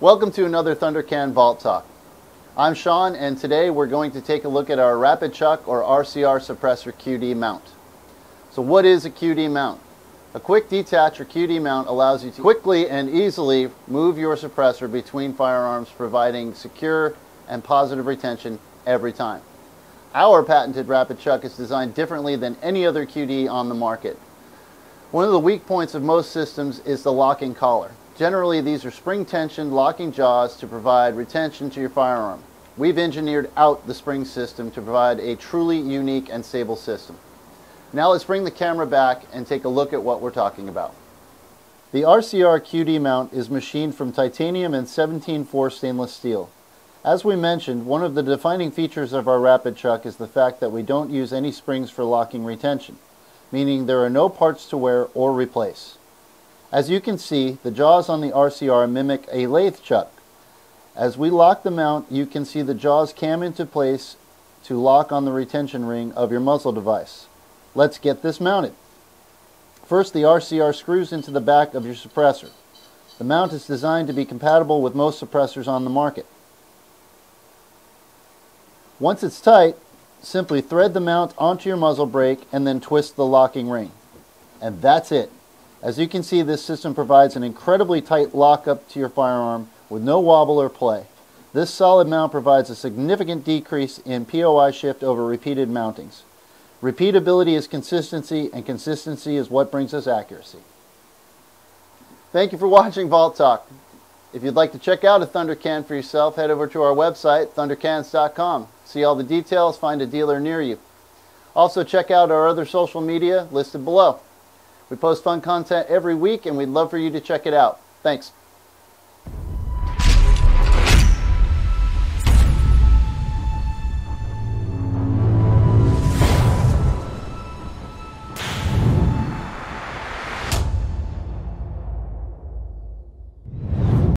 Welcome to another ThunderCAN Vault Talk. I'm Sean and today we're going to take a look at our Rapid Chuck or RCR suppressor QD mount. So what is a QD mount? A quick detach or QD mount allows you to quickly and easily move your suppressor between firearms providing secure and positive retention every time. Our patented Rapid Chuck is designed differently than any other QD on the market. One of the weak points of most systems is the locking collar. Generally, these are spring tensioned locking jaws to provide retention to your firearm. We've engineered out the spring system to provide a truly unique and stable system. Now let's bring the camera back and take a look at what we're talking about. The RCR QD mount is machined from titanium and 17-4 stainless steel. As we mentioned, one of the defining features of our Rapid Chuck is the fact that we don't use any springs for locking retention, meaning there are no parts to wear or replace. As you can see, the jaws on the RCR mimic a lathe chuck. As we lock the mount, you can see the jaws cam into place to lock on the retention ring of your muzzle device. Let's get this mounted. First, the RCR screws into the back of your suppressor. The mount is designed to be compatible with most suppressors on the market. Once it's tight, simply thread the mount onto your muzzle brake and then twist the locking ring. And that's it. As you can see, this system provides an incredibly tight lockup to your firearm with no wobble or play. This solid mount provides a significant decrease in POI shift over repeated mountings. Repeatability is consistency, and consistency is what brings us accuracy. Thank you for watching Vault Talk. If you'd like to check out a ThunderCAN for yourself, head over to our website, thundercans.com. See all the details, find a dealer near you. Also, check out our other social media listed below. We post fun content every week, and we'd love for you to check it out. Thanks.